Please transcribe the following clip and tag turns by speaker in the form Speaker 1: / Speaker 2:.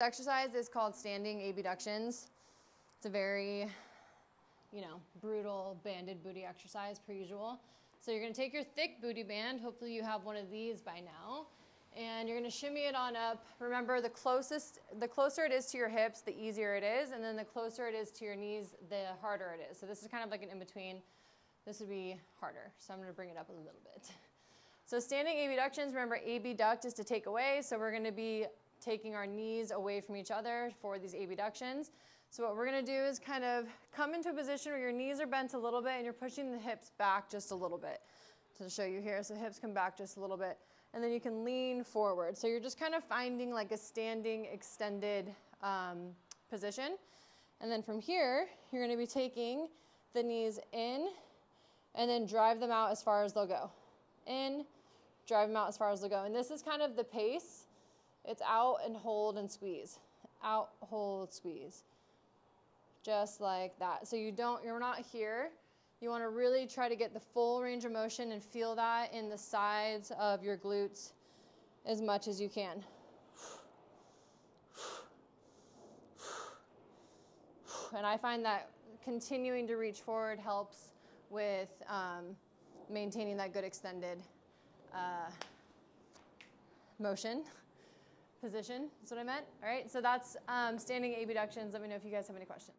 Speaker 1: exercise is called standing abductions. It's a very, you know, brutal banded booty exercise per usual. So you're gonna take your thick booty band, hopefully you have one of these by now, and you're gonna shimmy it on up. Remember the closest, the closer it is to your hips, the easier it is, and then the closer it is to your knees, the harder it is. So this is kind of like an in-between. This would be harder, so I'm gonna bring it up a little bit. So standing abductions, remember abduct is to take away, so we're gonna be taking our knees away from each other for these abductions. So what we're gonna do is kind of come into a position where your knees are bent a little bit and you're pushing the hips back just a little bit. To show you here, so hips come back just a little bit. And then you can lean forward. So you're just kind of finding like a standing extended um, position. And then from here, you're gonna be taking the knees in and then drive them out as far as they'll go. In, drive them out as far as they'll go. And this is kind of the pace it's out and hold and squeeze. Out, hold, squeeze. Just like that. So you don't, you're not here. You want to really try to get the full range of motion and feel that in the sides of your glutes as much as you can. And I find that continuing to reach forward helps with um, maintaining that good extended uh, motion position. That's what I meant. All right, so that's um, standing abductions. Let me know if you guys have any questions.